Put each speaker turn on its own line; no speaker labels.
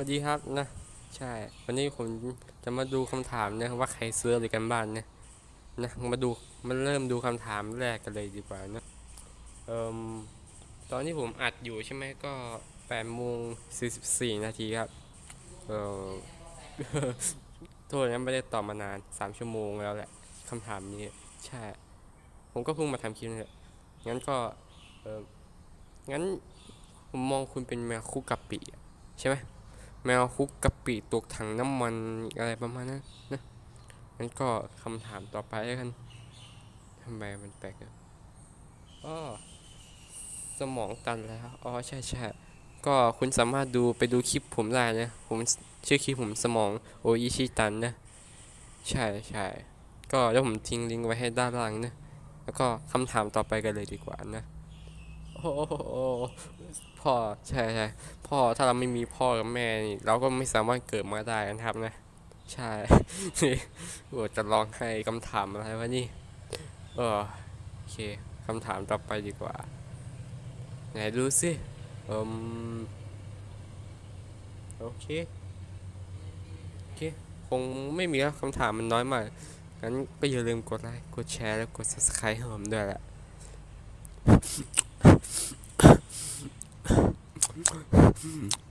วัสดีครับนะ ใช่ วันนี้ผมจะมาดูคำถามนะว่าใครซื้ออะไรกันบ้านนะนะมาดูมาเริ่มดูคำถามแรกกันเลยดีกว่านะเอ่มตอนที่ผมอัดอยู่ใช่ไหมก็8โมง44นาทีครับเออโทษนะไม่ได้ตอบมานาน3ชั่วโมงแล้วแหละคำถามนี้ใช่ ผมก็เพิ่งมาทำคลิปนี่แหละงั้นก็เอองั้นผมมองคุณเป็นแมวคุกกะปิอะใช่ไหม แมวคุกกะปิตกถังน้ำมันอะไรประมาณนั้นนะงั้นก็คำถามต่อไปแล้วกันทำไมมันแปลกอะอ้อสมองตันแล้ว อ๋อใช่ใช่ก็คุณสามารถดูไปดูคลิปผมได้นะ ผมชื่อคลิปผมสมองโออิชิตันนะ ใช่ใช่ก็แล้วผมทิ้งลิงก์ไว้ให้ด้านล่างนะ แล้วก็คำถามต่อไปกันเลยดีกว่านะ โอ้พ่อใช่ใช่พ่อถ้าเราไม่มีพ่อกับแม่นี่เราก็ไม่สามารถเกิดมาได้นะครับนะ ใช่โอ้จะลองให้คำถามอะไรวะนี่เออโอเคคำถามต่อไปดีกว่า ไหนดูสิอืมโอเคโอเคคงไม่มีแล้วคำถามมันน้อยมากงั้นก็อย่าลืมกดไลค์กดแชร์แล้วกด subscribe ให้ผมด้วยแหละ Mm.